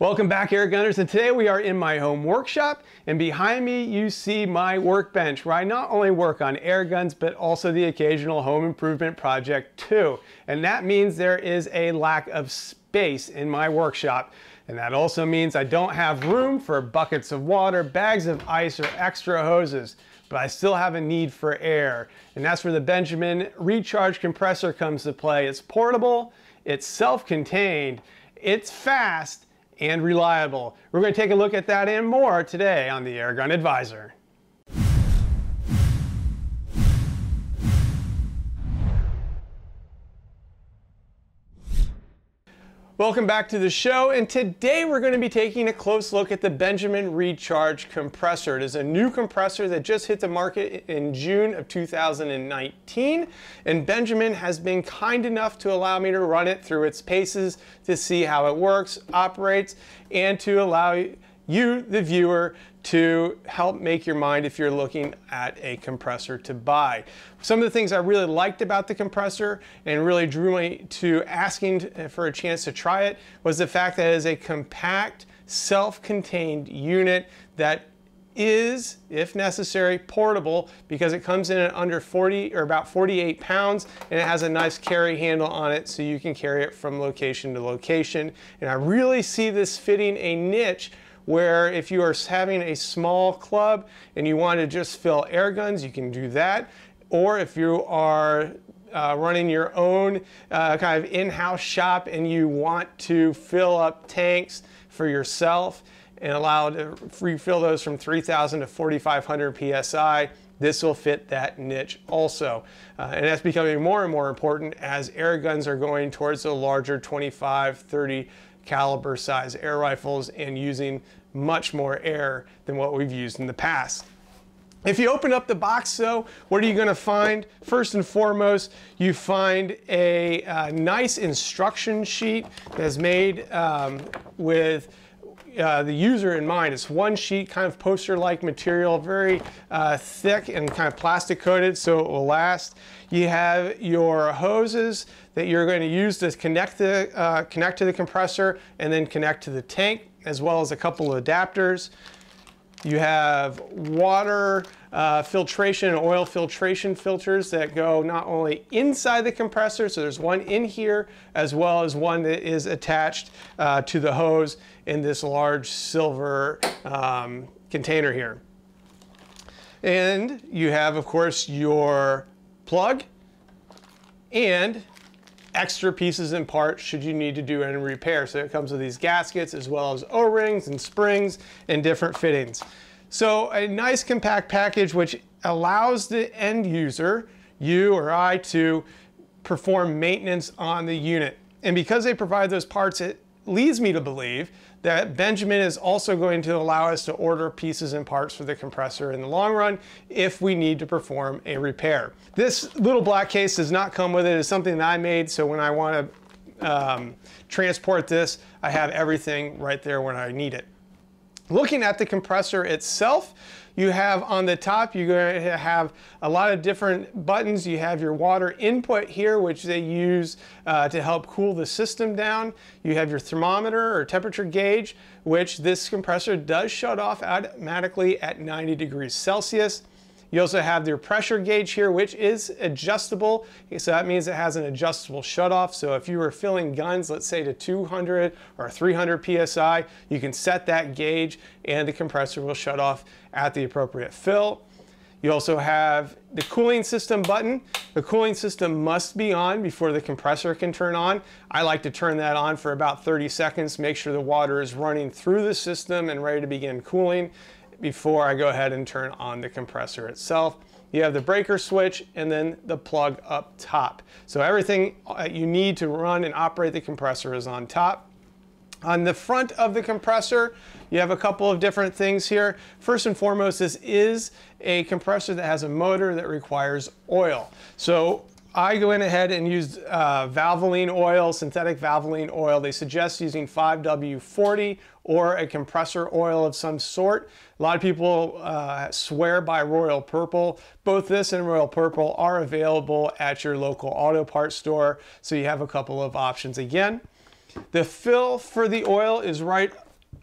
Welcome back Air Gunners and today we are in my home workshop and behind me you see my workbench where I not only work on air guns but also the occasional home improvement project too. And that means there is a lack of space in my workshop. And that also means I don't have room for buckets of water, bags of ice, or extra hoses. But I still have a need for air. And that's where the Benjamin Recharge Compressor comes to play. It's portable, it's self-contained, it's fast, and reliable. We're going to take a look at that and more today on the Airgun Advisor. Welcome back to the show and today we're going to be taking a close look at the Benjamin Recharge compressor. It is a new compressor that just hit the market in June of 2019 and Benjamin has been kind enough to allow me to run it through its paces to see how it works, operates, and to allow you, the viewer, to help make your mind if you're looking at a compressor to buy. Some of the things I really liked about the compressor and really drew me to asking uh, for a chance to try it was the fact that it is a compact, self-contained unit that is, if necessary, portable because it comes in at under 40 or about 48 pounds and it has a nice carry handle on it so you can carry it from location to location. And I really see this fitting a niche where if you are having a small club and you want to just fill air guns, you can do that. Or if you are uh, running your own uh, kind of in-house shop and you want to fill up tanks for yourself and allow to refill those from 3,000 to 4,500 PSI, this will fit that niche also. Uh, and that's becoming more and more important as air guns are going towards the larger 25, 30 caliber size air rifles and using much more air than what we've used in the past. If you open up the box though, what are you gonna find? First and foremost, you find a, uh, nice instruction sheet that's made um, with uh, the user in mind. It's one sheet, kind of poster-like material, very uh, thick and kind of plastic coated so it will last. You have your hoses that you're going to use to connect, the, uh, connect to the compressor and then connect to the tank, as well as a couple of adapters. You have water uh, filtration and oil filtration filters that go not only inside the compressor, so there's one in here, as well as one that is attached uh, to the hose in this large silver um, container here. And you have, of course, your plug and extra pieces and parts should you need to do any repair. So it comes with these gaskets as well as O-rings and springs and different fittings. So a nice compact package which allows the end user, you or I, to perform maintenance on the unit. And because they provide those parts, it leads me to believe that Benjamin is also going to allow us to order pieces and parts for the compressor in the long run if we need to perform a repair. This little black case does not come with it. It's something that I made so when I want to um, transport this, I have everything right there when I need it. Looking at the compressor itself, you have on the top, you're going to have a lot of different buttons. You have your water input here, which they use uh, to help cool the system down. You have your thermometer or temperature gauge, which this compressor does shut off automatically at 90 degrees Celsius. You also have your pressure gauge here, which is adjustable. So that means it has an adjustable shutoff. So if you were filling guns, let's say to 200 or 300 PSI, you can set that gauge and the compressor will shut off at the appropriate fill. You also have the cooling system button. The cooling system must be on before the compressor can turn on. I like to turn that on for about 30 seconds, make sure the water is running through the system and ready to begin cooling before I go ahead and turn on the compressor itself. You have the breaker switch and then the plug up top. So everything uh, you need to run and operate the compressor is on top. On the front of the compressor, you have a couple of different things here. First and foremost, this is a compressor that has a motor that requires oil. So I went ahead and used uh, Valvoline oil, synthetic Valvoline oil. They suggest using 5W40 or a compressor oil of some sort. A lot of people uh, swear by Royal Purple. Both this and Royal Purple are available at your local auto parts store, so you have a couple of options again. The fill for the oil is right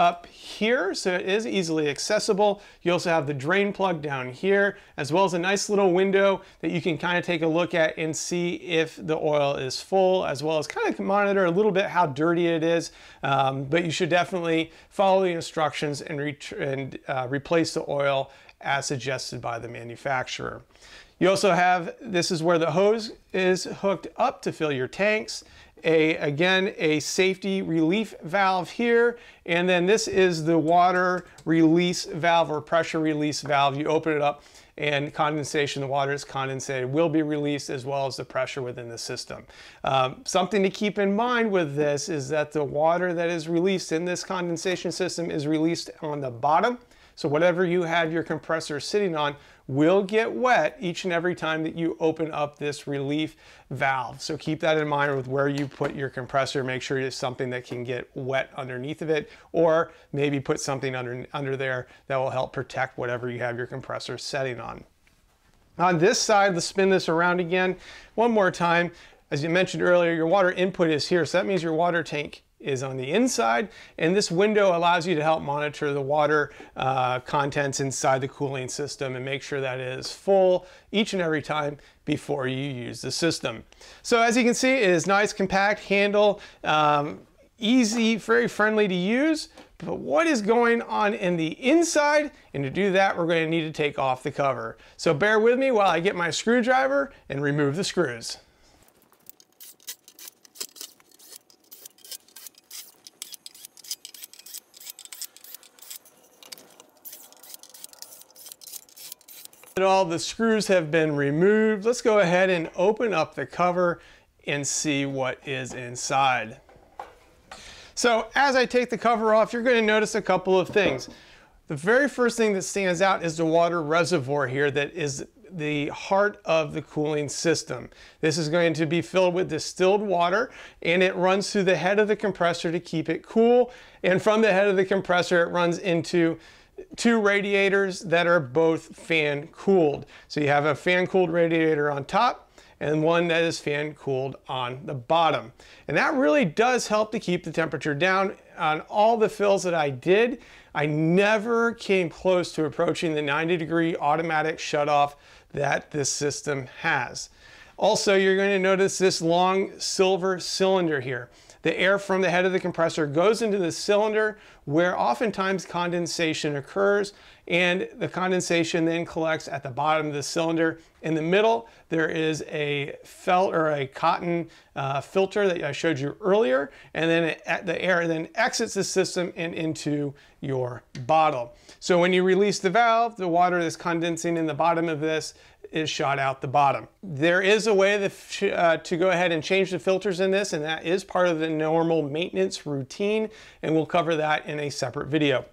up here, so it is easily accessible. You also have the drain plug down here, as well as a nice little window that you can kind of take a look at and see if the oil is full, as well as kind of monitor a little bit how dirty it is. Um, but you should definitely follow the instructions and, and uh, replace the oil as suggested by the manufacturer. You also have, this is where the hose is hooked up to fill your tanks. A, again, a safety relief valve here. And then this is the water release valve or pressure release valve. You open it up and condensation, the water is condensated, will be released as well as the pressure within the system. Um, something to keep in mind with this is that the water that is released in this condensation system is released on the bottom. So whatever you have your compressor sitting on will get wet each and every time that you open up this relief valve. So keep that in mind with where you put your compressor. Make sure it's something that can get wet underneath of it, or maybe put something under, under there that will help protect whatever you have your compressor setting on. On this side, let's spin this around again. One more time. As you mentioned earlier, your water input is here. So that means your water tank is on the inside and this window allows you to help monitor the water uh, contents inside the cooling system and make sure that it is full each and every time before you use the system. So as you can see it is nice compact handle um, easy very friendly to use but what is going on in the inside and to do that we're going to need to take off the cover. So bear with me while I get my screwdriver and remove the screws. All the screws have been removed, let's go ahead and open up the cover and see what is inside. So as I take the cover off, you're going to notice a couple of things. The very first thing that stands out is the water reservoir here that is the heart of the cooling system. This is going to be filled with distilled water and it runs through the head of the compressor to keep it cool. And from the head of the compressor, it runs into two radiators that are both fan cooled. So you have a fan cooled radiator on top and one that is fan cooled on the bottom. And that really does help to keep the temperature down. On all the fills that I did, I never came close to approaching the 90 degree automatic shutoff that this system has. Also, you're going to notice this long silver cylinder here. The air from the head of the compressor goes into the cylinder where oftentimes condensation occurs and the condensation then collects at the bottom of the cylinder. In the middle, there is a felt or a cotton uh, filter that I showed you earlier, and then it, the air then exits the system and into your bottle. So when you release the valve, the water that's condensing in the bottom of this is shot out the bottom. There is a way to, uh, to go ahead and change the filters in this, and that is part of the normal maintenance routine, and we'll cover that in a separate video.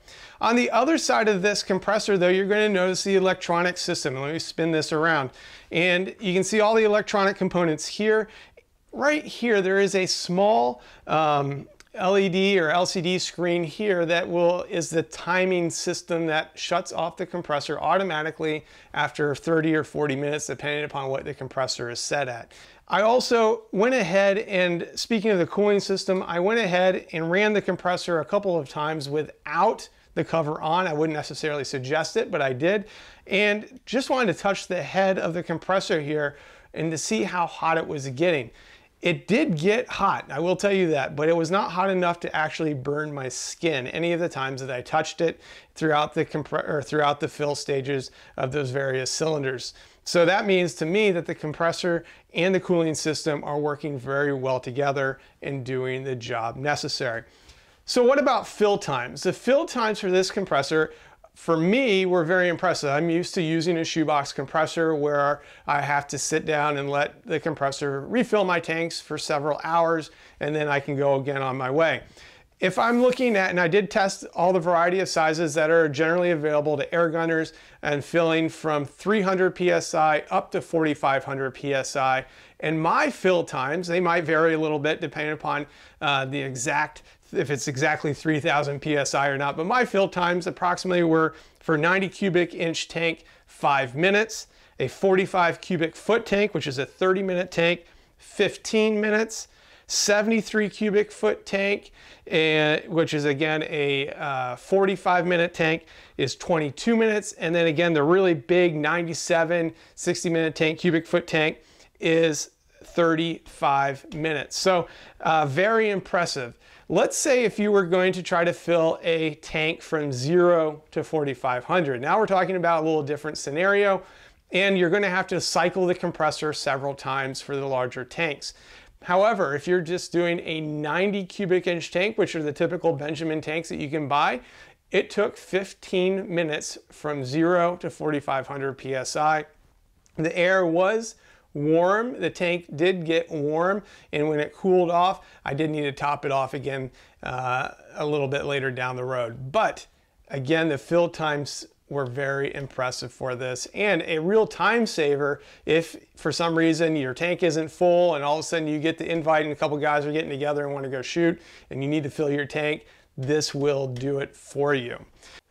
On the other side of this compressor though, you're going to notice the electronic system. Let me spin this around. And you can see all the electronic components here. Right here, there is a small um, LED or LCD screen here that will is the timing system that shuts off the compressor automatically after 30 or 40 minutes depending upon what the compressor is set at. I also went ahead and speaking of the cooling system, I went ahead and ran the compressor a couple of times without the cover on. I wouldn't necessarily suggest it, but I did. And just wanted to touch the head of the compressor here and to see how hot it was getting. It did get hot, I will tell you that, but it was not hot enough to actually burn my skin any of the times that I touched it throughout the or throughout the fill stages of those various cylinders. So that means to me that the compressor and the cooling system are working very well together and doing the job necessary. So what about fill times? The fill times for this compressor for me, were very impressive. I'm used to using a shoebox compressor where I have to sit down and let the compressor refill my tanks for several hours and then I can go again on my way. If I'm looking at, and I did test all the variety of sizes that are generally available to air gunners and filling from 300 PSI up to 4,500 PSI. And my fill times, they might vary a little bit depending upon uh, the exact if it's exactly 3000 PSI or not, but my fill times approximately were for 90 cubic inch tank, five minutes, a 45 cubic foot tank, which is a 30 minute tank, 15 minutes, 73 cubic foot tank, and, which is again a uh, 45 minute tank, is 22 minutes. And then again, the really big 97, 60 minute tank, cubic foot tank is 35 minutes. So uh, very impressive. Let's say if you were going to try to fill a tank from zero to 4,500. Now we're talking about a little different scenario and you're gonna have to cycle the compressor several times for the larger tanks. However, if you're just doing a 90 cubic inch tank, which are the typical Benjamin tanks that you can buy, it took 15 minutes from zero to 4,500 PSI. The air was warm. The tank did get warm, and when it cooled off, I did need to top it off again uh, a little bit later down the road. But again, the fill times were very impressive for this and a real time saver if for some reason your tank isn't full and all of a sudden you get the invite and a couple guys are getting together and want to go shoot and you need to fill your tank this will do it for you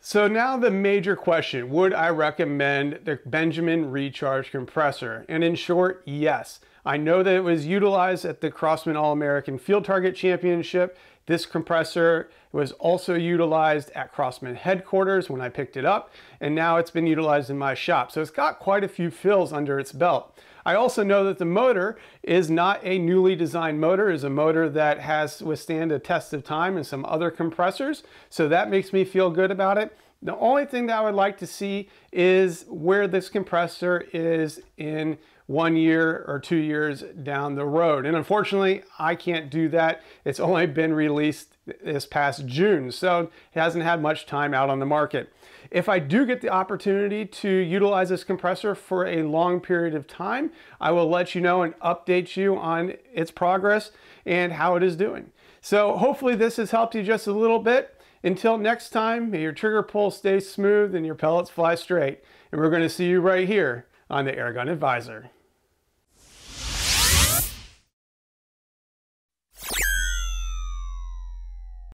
so now the major question, would I recommend the Benjamin Recharge Compressor? And in short, yes. I know that it was utilized at the Crosman All-American Field Target Championship. This compressor was also utilized at Crosman headquarters when I picked it up, and now it's been utilized in my shop. So it's got quite a few fills under its belt. I also know that the motor is not a newly designed motor, is a motor that has withstand a test of time and some other compressors. So that makes me feel good about it. The only thing that I would like to see is where this compressor is in one year or two years down the road. And unfortunately, I can't do that. It's only been released this past June, so it hasn't had much time out on the market. If I do get the opportunity to utilize this compressor for a long period of time, I will let you know and update you on its progress and how it is doing. So hopefully this has helped you just a little bit. Until next time, may your trigger pull stay smooth and your pellets fly straight. And we're going to see you right here on the Airgun Advisor.